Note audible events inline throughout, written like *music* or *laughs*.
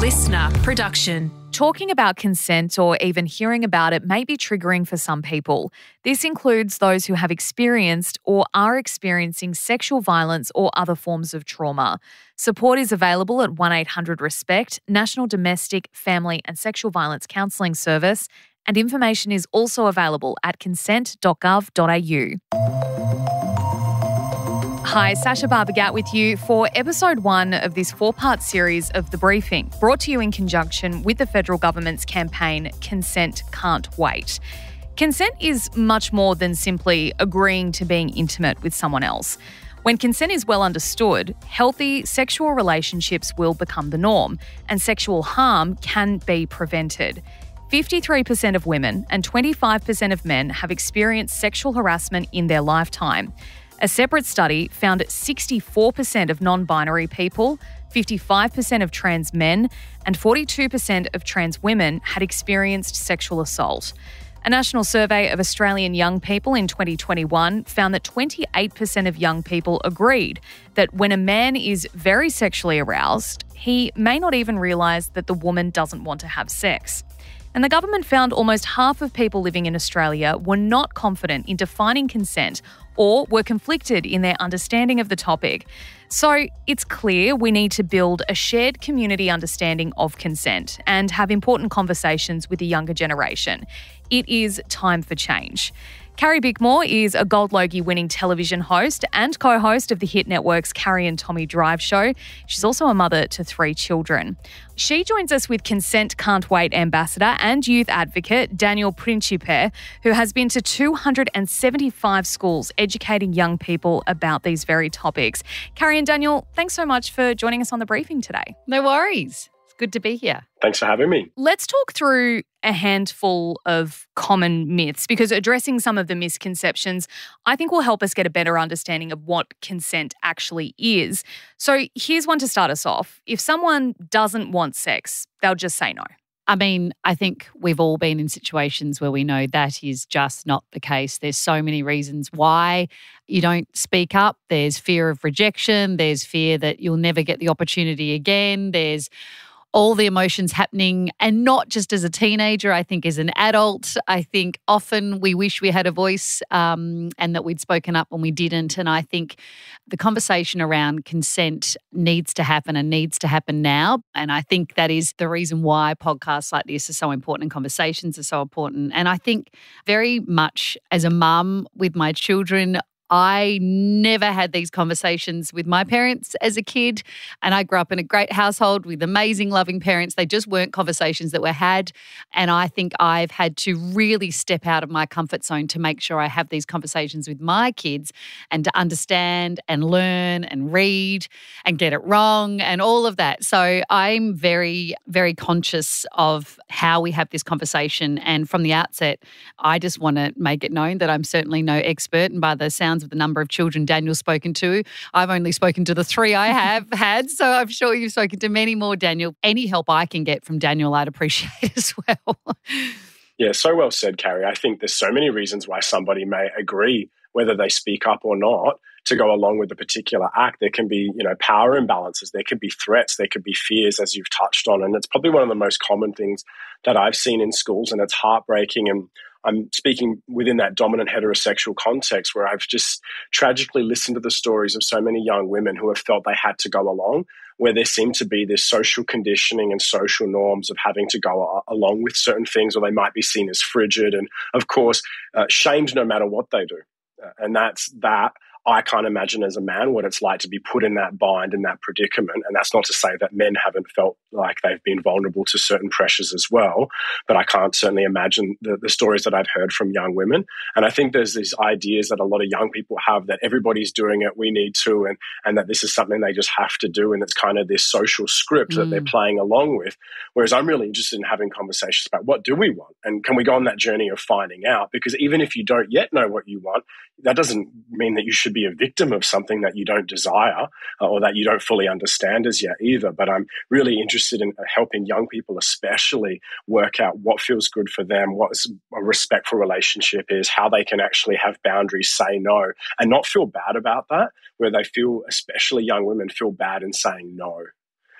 listener production. Talking about consent or even hearing about it may be triggering for some people. This includes those who have experienced or are experiencing sexual violence or other forms of trauma. Support is available at 1 800 RESPECT, National Domestic, Family and Sexual Violence Counselling Service, and information is also available at consent.gov.au. Hi, Sacha Barbour Gatt with you for episode one of this four part series of The Briefing, brought to you in conjunction with the federal government's campaign Consent Can't Wait. Consent is much more than simply agreeing to being intimate with someone else. When consent is well understood, healthy sexual relationships will become the norm, and sexual harm can be prevented. 53% of women and 25% of men have experienced sexual harassment in their lifetime. A separate study found 64% of non binary people, 55% of trans men, and 42% of trans women had experienced sexual assault. A national survey of Australian young people in 2021 found that 28% of young people agreed that when a man is very sexually aroused, he may not even realise that the woman doesn't want to have sex. And the government found almost half of people living in Australia were not confident in defining consent or were conflicted in their understanding of the topic. So it's clear we need to build a shared community understanding of consent and have important conversations with the younger generation. It is time for change. Carrie Bickmore is a Gold Logie winning television host and co host of the Hit Network's Carrie and Tommy Drive show. She's also a mother to three children. She joins us with Consent Can't Wait ambassador and youth advocate Daniel Principe, who has been to 275 schools educating young people about these very topics. Carrie and Daniel, thanks so much for joining us on the briefing today. No worries. Good to be here. Thanks for having me. Let's talk through a handful of common myths because addressing some of the misconceptions, I think, will help us get a better understanding of what consent actually is. So, here's one to start us off. If someone doesn't want sex, they'll just say no. I mean, I think we've all been in situations where we know that is just not the case. There's so many reasons why you don't speak up. There's fear of rejection, there's fear that you'll never get the opportunity again. There's all the emotions happening and not just as a teenager i think as an adult. I think often we wish we had a voice um, and that we'd spoken up when we didn't. And i think the conversation around consent needs to happen and needs to happen now. And i think that is the reason why podcasts like this are so important and conversations are so important. And i think very much as a mum with my children I never had these conversations with my parents as a kid. And I grew up in a great household with amazing, loving parents. They just weren't conversations that were had. And I think I've had to really step out of my comfort zone to make sure I have these conversations with my kids and to understand and learn and read and get it wrong and all of that. So I'm very, very conscious of how we have this conversation. And from the outset, I just want to make it known that I'm certainly no expert. And by the sounds of the number of children Daniel's spoken to. I've only spoken to the three I have *laughs* had, so I'm sure you've spoken to many more, Daniel. Any help I can get from Daniel, I'd appreciate *laughs* as well. Yeah, so well said, Carrie. I think there's so many reasons why somebody may agree, whether they speak up or not, to go along with a particular act. There can be, you know, power imbalances. There could be threats. There could be fears, as you've touched on. And it's probably one of the most common things that I've seen in schools. And it's heartbreaking and I'm speaking within that dominant heterosexual context where I've just tragically listened to the stories of so many young women who have felt they had to go along, where there seemed to be this social conditioning and social norms of having to go along with certain things, or they might be seen as frigid and, of course, uh, shamed no matter what they do. Uh, and that's that I can't imagine as a man what it's like to be put in that bind, in that predicament. And that's not to say that men haven't felt like they've been vulnerable to certain pressures as well. But I can't certainly imagine the, the stories that I've heard from young women. And I think there's these ideas that a lot of young people have that everybody's doing it, we need to, and, and that this is something they just have to do. And it's kind of this social script mm. that they're mm. playing along with. Whereas I'm really interested in having conversations about what do we want? And can we go on that journey of finding out? Because even if you don't yet know what you want, that doesn't mean that you should be a victim of something that you don't desire uh, or that you don't fully understand as yet either. But I'm really interested in uh, helping young people, especially, work out what feels good for them, what a respectful relationship is, how they can actually have boundaries, say no, and not feel bad about that, where they feel, especially young women, feel bad in saying no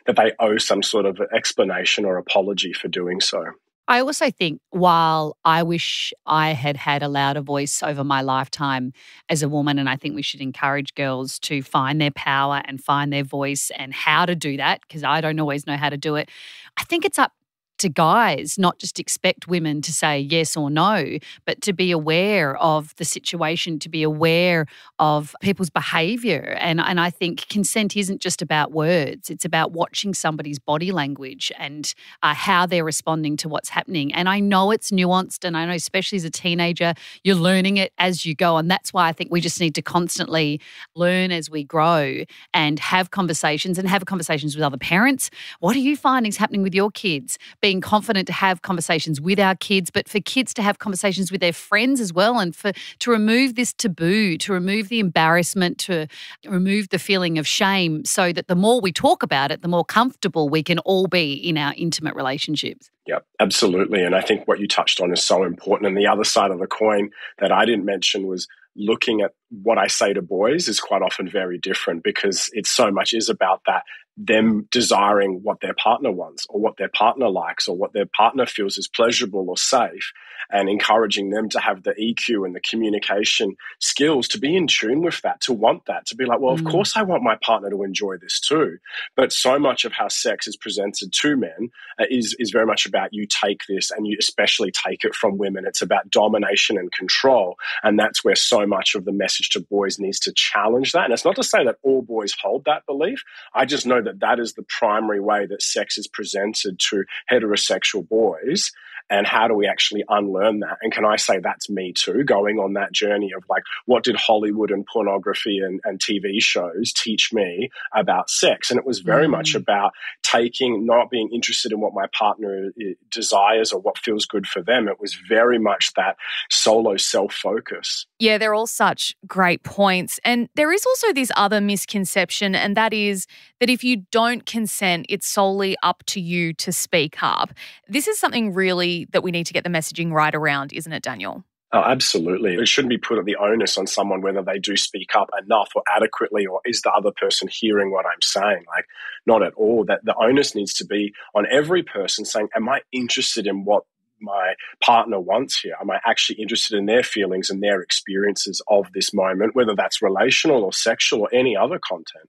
that they owe some sort of explanation or apology for doing so. I also think while I wish I had had a louder voice over my lifetime as a woman, and I think we should encourage girls to find their power and find their voice and how to do that, because I don't always know how to do it. I think it's up to guys, not just expect women to say yes or no, but to be aware of the situation, to be aware of people's behavior. And, and I think consent isn't just about words, it's about watching somebody's body language and uh, how they're responding to what's happening. And I know it's nuanced, and I know, especially as a teenager, you're learning it as you go. And that's why I think we just need to constantly learn as we grow and have conversations and have conversations with other parents. What are you finding is happening with your kids? Be being confident to have conversations with our kids, but for kids to have conversations with their friends as well, and for to remove this taboo, to remove the embarrassment, to remove the feeling of shame, so that the more we talk about it, the more comfortable we can all be in our intimate relationships. Yeah, absolutely. And I think what you touched on is so important. And the other side of the coin that I didn't mention was looking at what I say to boys is quite often very different because it so much is about that them desiring what their partner wants or what their partner likes or what their partner feels is pleasurable or safe and encouraging them to have the EQ and the communication skills to be in tune with that, to want that, to be like, well, mm. of course I want my partner to enjoy this too. But so much of how sex is presented to men uh, is, is very much about you take this and you especially take it from women. It's about domination and control. And that's where so much of the message to boys needs to challenge that. And it's not to say that all boys hold that belief. I just know that that is the primary way that sex is presented to heterosexual boys and how do we actually unlearn that? And can i say that's me too going on that journey of like what did hollywood and pornography and, and tv shows teach me about sex? And it was very mm. much about taking not being interested in what my partner uh, desires or what feels good for them. It was very much that solo self focus yeah they're all such great points. And there is also this other misconception and that is that if you don't consent it's solely up to you to speak up. This is something really that we need to get the messaging right around, isn't it, Daniel? Oh, absolutely. It shouldn't be put at the onus on someone whether they do speak up enough or adequately, or is the other person hearing what I'm saying? Like, not at all. That the onus needs to be on every person saying, Am I interested in what my partner wants here? Am I actually interested in their feelings and their experiences of this moment, whether that's relational or sexual or any other content,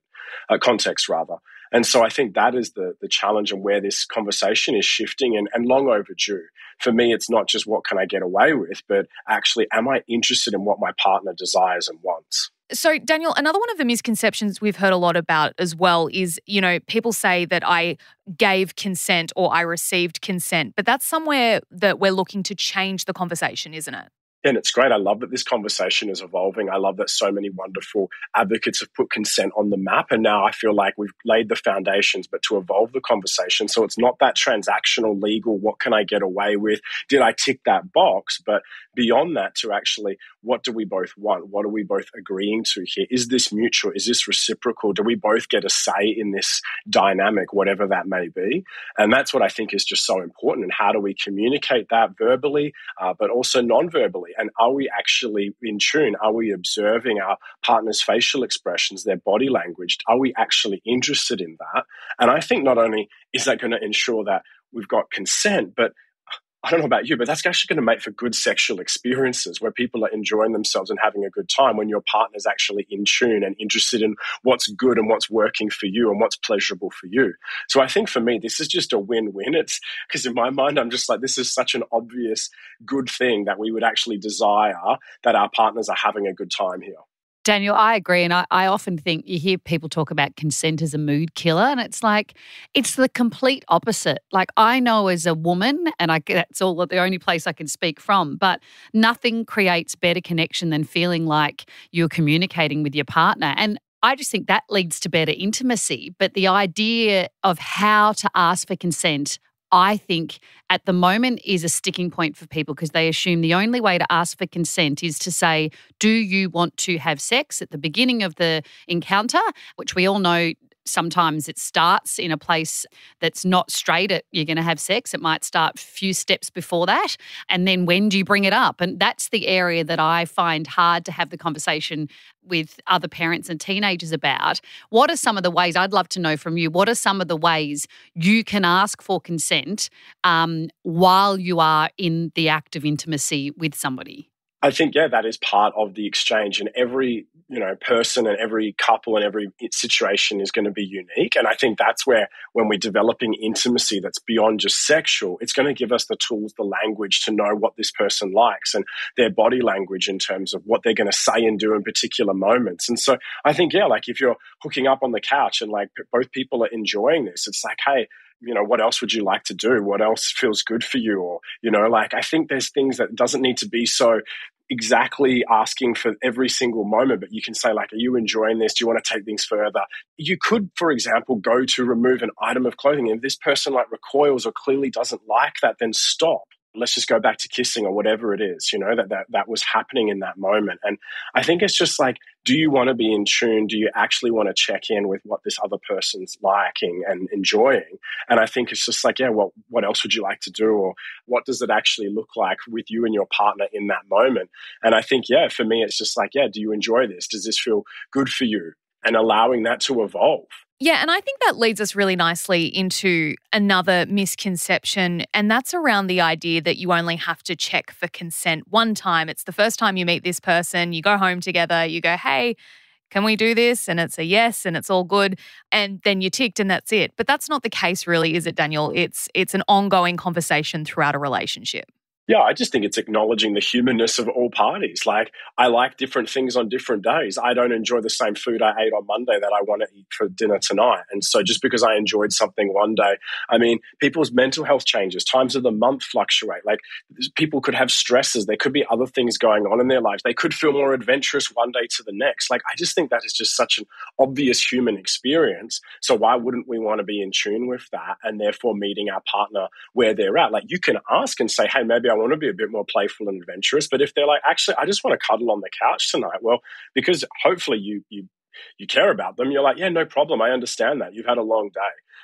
uh, context rather? And so I think that is the, the challenge and where this conversation is shifting and, and long overdue. For me, it's not just what can I get away with, but actually, am I interested in what my partner desires and wants? So, Daniel, another one of the misconceptions we've heard a lot about as well is, you know, people say that I gave consent or I received consent, but that's somewhere that we're looking to change the conversation, isn't it? And it's great. I love that this conversation is evolving. I love that so many wonderful advocates have put consent on the map. And now I feel like we've laid the foundations, but to evolve the conversation. So it's not that transactional legal, what can I get away with? Did I tick that box? But beyond that, to actually, what do we both want? What are we both agreeing to here? Is this mutual? Is this reciprocal? Do we both get a say in this dynamic, whatever that may be? And that's what I think is just so important. And how do we communicate that verbally, uh, but also non verbally? And are we actually in tune? Are we observing our partner's facial expressions, their body language? Are we actually interested in that? And I think not only is that going to ensure that we've got consent, but I don't know about you, but that's actually going to make for good sexual experiences where people are enjoying themselves and having a good time when your partner's actually in tune and interested in what's good and what's working for you and what's pleasurable for you. So I think for me, this is just a win win. It's because in my mind, I'm just like, this is such an obvious good thing that we would actually desire that our partners are having a good time here. Daniel, I agree. And I, I, often think you hear people talk about consent as a mood killer, and it's like, it's the complete opposite. Like, I know as a woman, and I that's all the only place I can speak from, but nothing creates better connection than feeling like you're communicating with your partner. And I just think that leads to better intimacy. But the idea of how to ask for consent, I think at the moment is a sticking point for people because they assume the only way to ask for consent is to say, Do you want to have sex at the beginning of the encounter? Which we all know sometimes it starts in a place that's not straight at you're going to have sex. It might start a few steps before that. And then when do you bring it up? And that's the area that I find hard to have the conversation with other parents and teenagers about. What are some of the ways, I'd love to know from you, what are some of the ways you can ask for consent um, while you are in the act of intimacy with somebody? I think yeah, that is part of the exchange, and every you know person and every couple and every situation is going to be unique. And I think that's where when we're developing intimacy that's beyond just sexual, it's going to give us the tools, the language to know what this person likes and their body language in terms of what they're going to say and do in particular moments. And so I think yeah, like if you're hooking up on the couch and like both people are enjoying this, it's like hey, you know what else would you like to do what else feels good for you or you know like i think there's things that doesn't need to be so exactly asking for every single moment but you can say like are you enjoying this? Do you want to take things further? You could for example go to remove an item of clothing and if this person like recoils or clearly doesn't like that then stop let's just go back to kissing or whatever it is you know that that that was happening in that moment. And i think it's just like do you want to be in tune? Do you actually want to check in with what this other person's liking and enjoying? And i think it's just like yeah well what else would you like to do? Or what does it actually look like with you and your partner in that moment? And i think yeah for me it's just like yeah do you enjoy this? Does this feel good for you? And allowing that to evolve yeah, and I think that leads us really nicely into another misconception, and that's around the idea that you only have to check for consent one time. It's the first time you meet this person, you go home together, you go, hey, can we do this? And it's a yes, and it's all good. And then you're ticked, and that's it. But that's not the case, really, is it, Daniel? It's it's an ongoing conversation throughout a relationship. Yeah, I just think it's acknowledging the humanness of all parties. Like, I like different things on different days. I don't enjoy the same food I ate on Monday that I want to eat for dinner tonight. And so, just because I enjoyed something one day, I mean, people's mental health changes, times of the month fluctuate. Like, people could have stresses. There could be other things going on in their lives. They could feel more adventurous one day to the next. Like, I just think that is just such an obvious human experience. So, why wouldn't we want to be in tune with that and therefore meeting our partner where they're at? Like, you can ask and say, hey, maybe I want to be a bit more playful and adventurous. But if they're like, actually, I just want to cuddle on the couch tonight, well, because hopefully you you you care about them, you're like, yeah, no problem. I understand that. You've had a long day.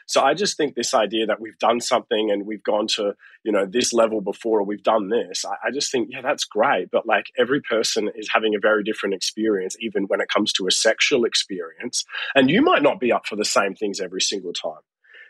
So I just think this idea that we've done something and we've gone to, you know, this level before or we've done this, I, I, just think, yeah, that's great. But like every person is having a very different experience, even when it comes to a sexual experience. And you might not be up for the same things every single time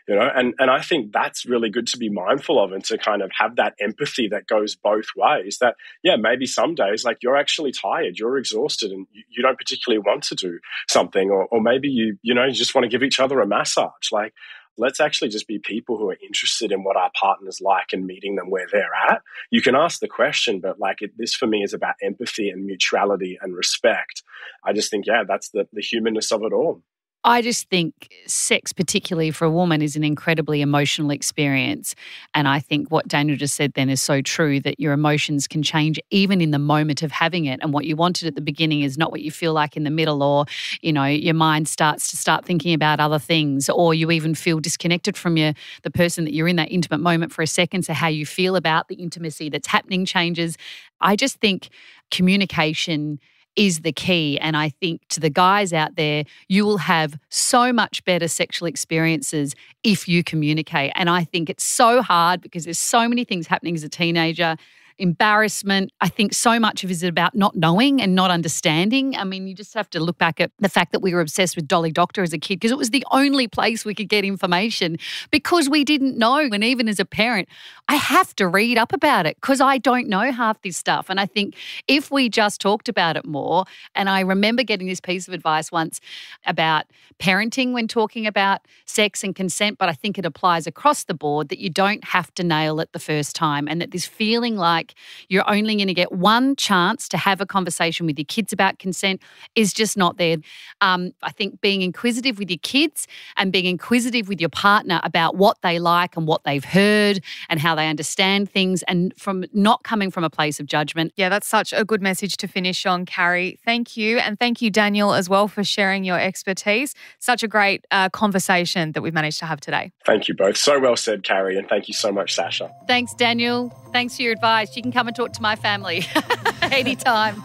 you know and and i think that's really good to be mindful of and to kind of have that empathy that goes both ways that yeah maybe some days like you're actually tired you're exhausted and you, you don't particularly want to do something or, or maybe you you know you just want to give each other a massage like let's actually just be people who are interested in what our partners like and meeting them where they're at. You can ask the question, but like it, this for me is about empathy and mutuality and respect. I just think, yeah, that's the, the humanness of it all. I just think sex, particularly for a woman, is an incredibly emotional experience. And I think what Daniel just said then is so true that your emotions can change even in the moment of having it. And what you wanted at the beginning is not what you feel like in the middle, or, you know, your mind starts to start thinking about other things, or you even feel disconnected from your the person that you're in that intimate moment for a second. So how you feel about the intimacy that's happening changes. I just think communication is the key. And I think to the guys out there, you will have so much better sexual experiences if you communicate. And I think it's so hard because there's so many things happening as a teenager embarrassment. I think so much of it is about not knowing and not understanding. I mean, you just have to look back at the fact that we were obsessed with Dolly Doctor as a kid because it was the only place we could get information because we didn't know. And even as a parent, I have to read up about it because I don't know half this stuff. And I think if we just talked about it more, and I remember getting this piece of advice once about parenting when talking about sex and consent, but I think it applies across the board that you don't have to nail it the first time and that this feeling like like you're only going to get one chance to have a conversation with your kids about consent is just not there. Um, I think being inquisitive with your kids and being inquisitive with your partner about what they like and what they've heard and how they understand things and from not coming from a place of judgment. Yeah, that's such a good message to finish on, Carrie. Thank you. And thank you, Daniel, as well, for sharing your expertise. Such a great uh, conversation that we've managed to have today. Thank you both. So well said, Carrie. And thank you so much, Sacha. Thanks, Daniel. Thanks for your advice. You can come and talk to my family *laughs* anytime.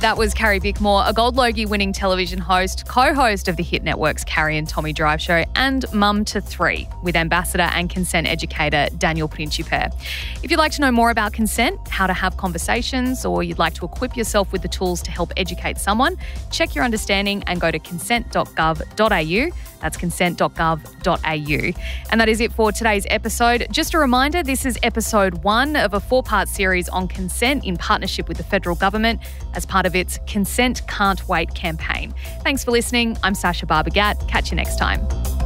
That was Carrie Bickmore, a Gold Logie winning television host, co host of the Hit Network's Carrie and Tommy Drive show, and mum to three with ambassador and consent educator Daniel Principe. If you'd like to know more about consent, how to have conversations, or you'd like to equip yourself with the tools to help educate someone, check your understanding and go to consent.gov.au. That's consent.gov.au. And that is it for today's episode. Just a reminder this is episode one of a four part series on consent in partnership with the federal government as part of its Consent Can't Wait campaign. Thanks for listening. I'm Sacha Barbour Gatt. Catch you next time.